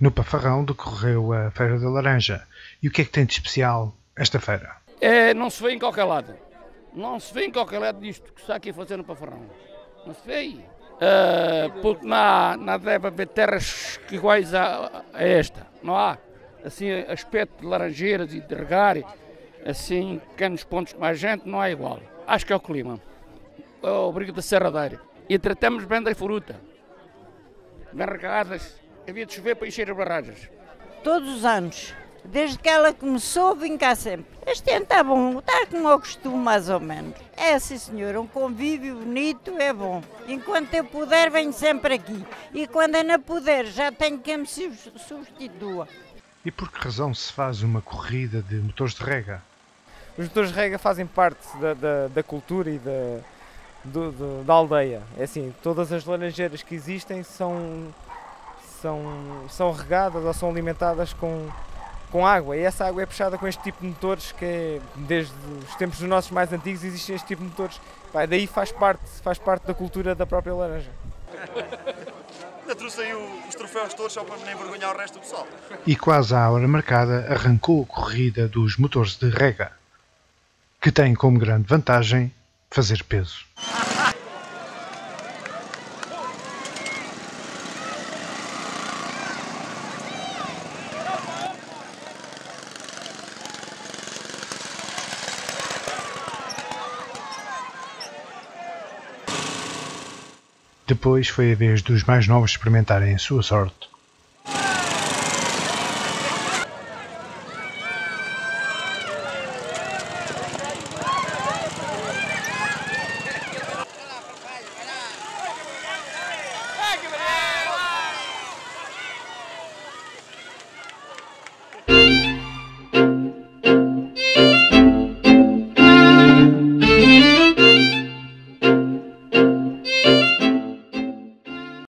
No Pafarrão decorreu a Feira da Laranja. E o que é que tem de especial esta feira? É, não se vê em qualquer lado. Não se vê em qualquer lado disto que está aqui a fazer no Pafarrão. Não se vê. Uh, porque não, não deve haver terras iguais a, a, esta. Não há. Assim, aspecto de laranjeiras e de regar, assim, pequenos pontos com a gente, não é igual. Acho que é o clima. É o brigo da serradeira. E tratamos bem da fruta. Bem regadas, havia de chover para encher as barragens. Todos os anos. Desde que ela começou, vim cá sempre. Este ano está bom, está como ao costume, mais ou menos. É sim, senhor, um convívio bonito é bom. Enquanto eu puder, venho sempre aqui. E quando eu não puder, já tenho quem me substitua. E por que razão se faz uma corrida de motores de rega? Os motores de rega fazem parte da, da, da cultura e da, do, do, da aldeia. É assim, todas as laranjeiras que existem são são, são regadas ou são alimentadas com, com água e essa água é puxada com este tipo de motores que é, desde os tempos dos nossos mais antigos existe este tipo de motores. Vai, daí faz parte, faz parte da cultura da própria laranja. Eu trouxe aí os troféus todos só para nem envergonhar o resto do pessoal. E quase à hora marcada arrancou a corrida dos motores de rega, que tem como grande vantagem fazer peso. Depois foi a vez dos mais novos experimentarem a sua sorte